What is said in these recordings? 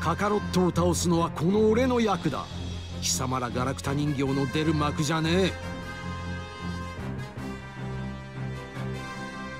カカロットを倒すのはこの俺の役だ。貴様らガラクタ人形の出る幕じゃねえ。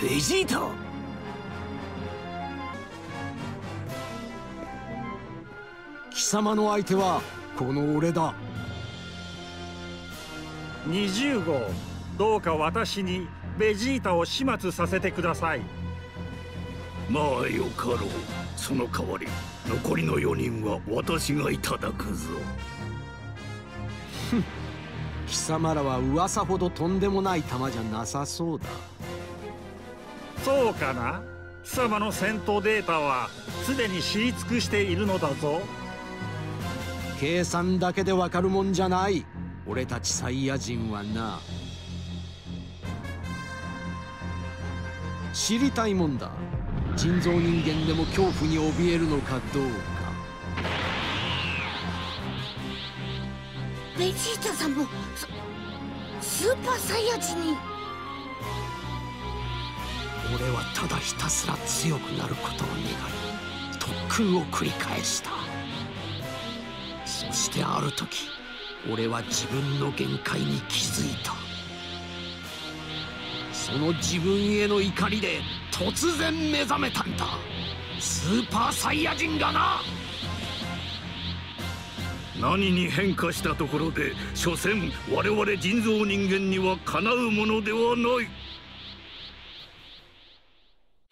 ベジータ様の相手はこの俺だ。20号どうか私にベジータを始末させてください。まあよかろう。その代わり残りの4人は私がいただくぞ。貴様らは噂ほどとんでもない玉じゃなさそうだ。そうかな。貴様の戦闘データはすでに知り尽くしているのだぞ計算だけでわかるもんじゃない。俺たちサイヤ人はな。知りたいもんだ。人造人間でも恐怖に怯えるのかどうか。ベジータさんもススーパーサイヤ人に。俺はただひたすら強くなることを願い特訓を繰り返したそしてある時俺は自分の限界に気づいた。その自分への怒りで突然目覚めたんだ。スーパーサイヤ人がな。何に変化したところで所詮我々人造人間にはかなうものではな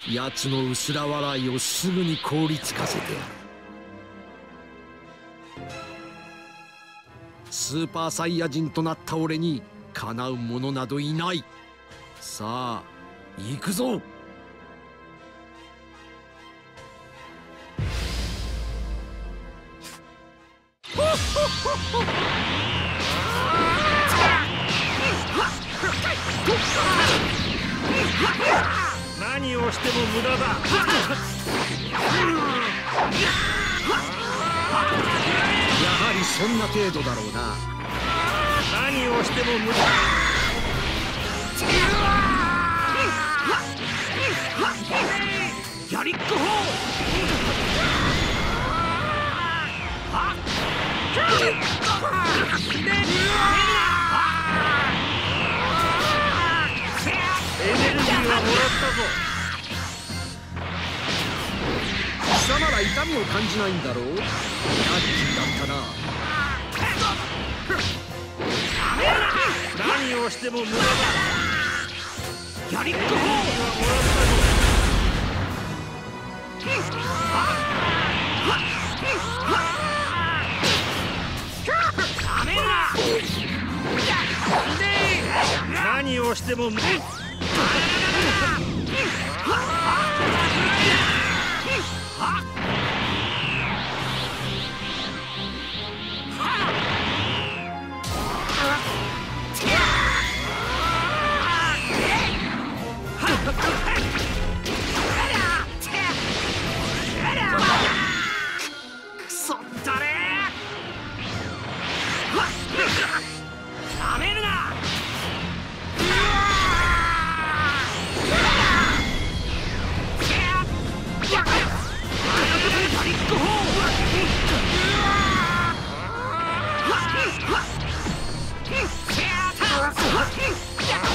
い。奴の薄ら笑いをすぐに凍りつかせてやるスーパーサイヤ人となった俺にかなう者などいない。さあ行くぞ。何をしても無駄だ。やはりそんな程度だろうな。何をしても無駄。ギャリックホエら痛みを感じないんだろう？ヤッキーだったな。何をしても無駄だ。ギャリックホエネルギーはもらったぞ何をしても無駄なめるな！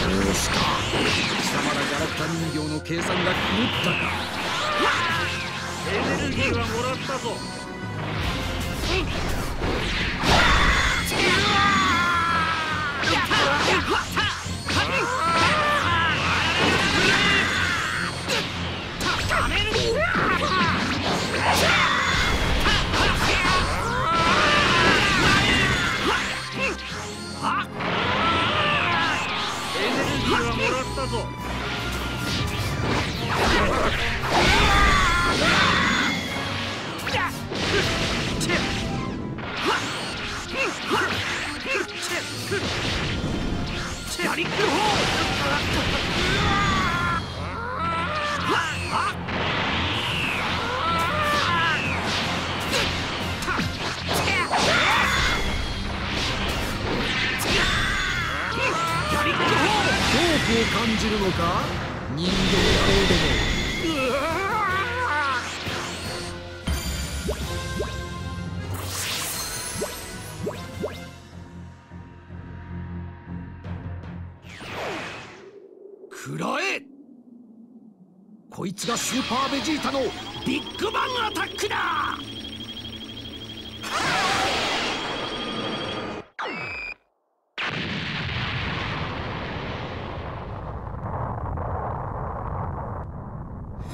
どうした貴様らガラクタ人形の計算が狂ったかエネルギーはもらったぞ Yeah. 感じるのか？人間野郎ども食らえ。こいつがスーパーベジータのビッグバンアタックだ。